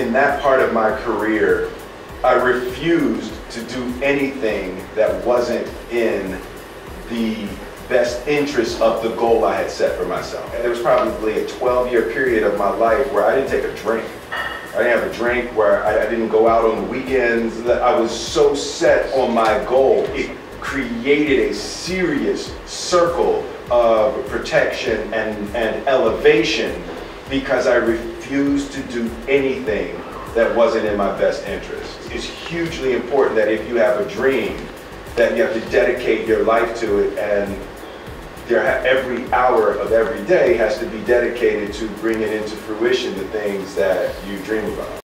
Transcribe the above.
in that part of my career, I refused to do anything that wasn't in the best interest of the goal I had set for myself. And there was probably a 12 year period of my life where I didn't take a drink. I didn't have a drink, where I, I didn't go out on the weekends. I was so set on my goal. It created a serious circle of protection and, and elevation because I refused to do anything that wasn't in my best interest. It's hugely important that if you have a dream, that you have to dedicate your life to it and there every hour of every day has to be dedicated to bringing into fruition the things that you dream about.